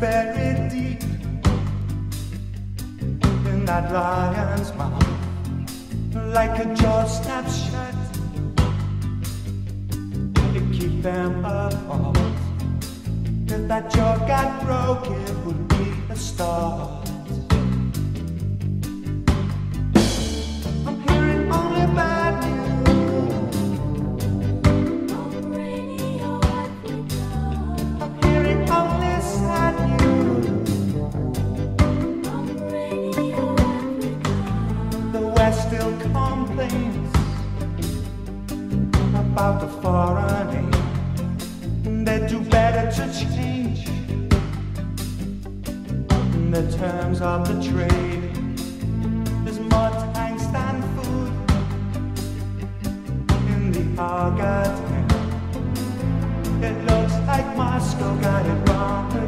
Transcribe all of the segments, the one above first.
buried deep in that lion's mouth, like a jaw snapped shut. To keep them apart. If that jaw got broke, it would be a start. About the foreign aid. They do better to change the terms of the trade. There's more tanks than food in the Ogaden. It looks like Moscow got it wrong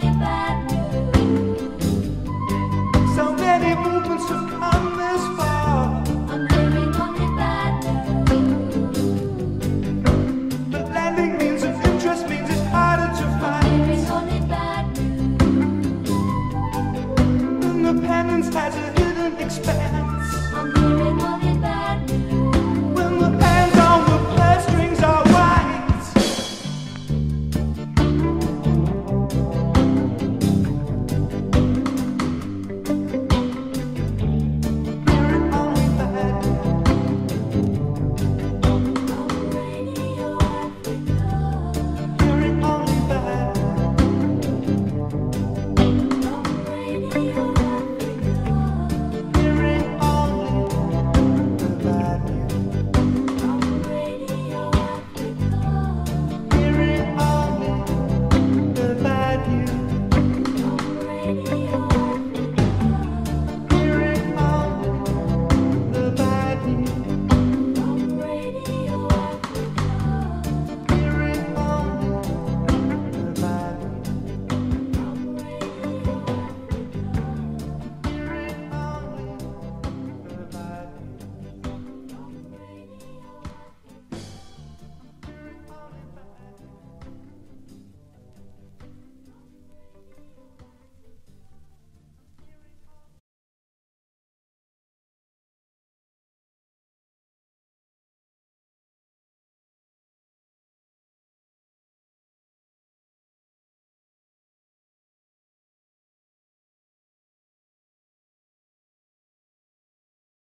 independence has a hidden expanse.